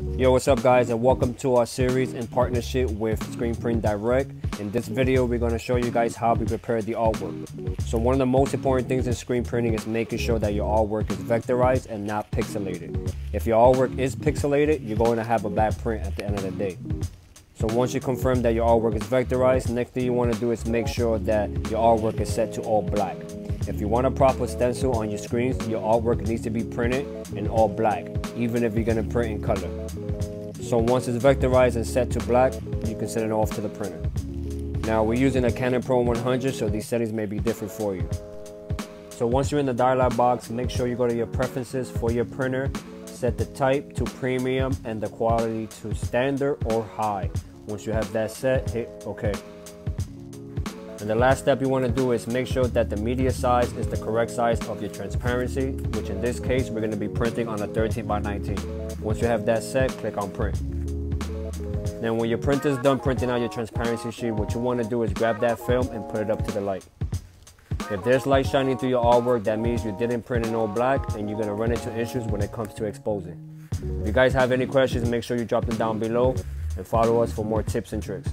Yo, what's up guys and welcome to our series in partnership with Screenprint Direct. In this video, we're going to show you guys how we prepare the artwork. So one of the most important things in screen printing is making sure that your artwork is vectorized and not pixelated. If your artwork is pixelated, you're going to have a bad print at the end of the day. So once you confirm that your artwork is vectorized, next thing you want to do is make sure that your artwork is set to all black. If you want a proper stencil on your screens, your artwork needs to be printed in all black, even if you're going to print in color. So once it's vectorized and set to black, you can send it off to the printer. Now we're using a Canon Pro 100, so these settings may be different for you. So once you're in the dialog box, make sure you go to your preferences for your printer, set the type to premium and the quality to standard or high. Once you have that set, hit OK. And the last step you want to do is make sure that the media size is the correct size of your transparency, which in this case, we're going to be printing on a 13 by 19. Once you have that set, click on print. Then when your printer is done printing out your transparency sheet, what you want to do is grab that film and put it up to the light. If there's light shining through your artwork, that means you didn't print in all black and you're going to run into issues when it comes to exposing. If you guys have any questions, make sure you drop them down below and follow us for more tips and tricks.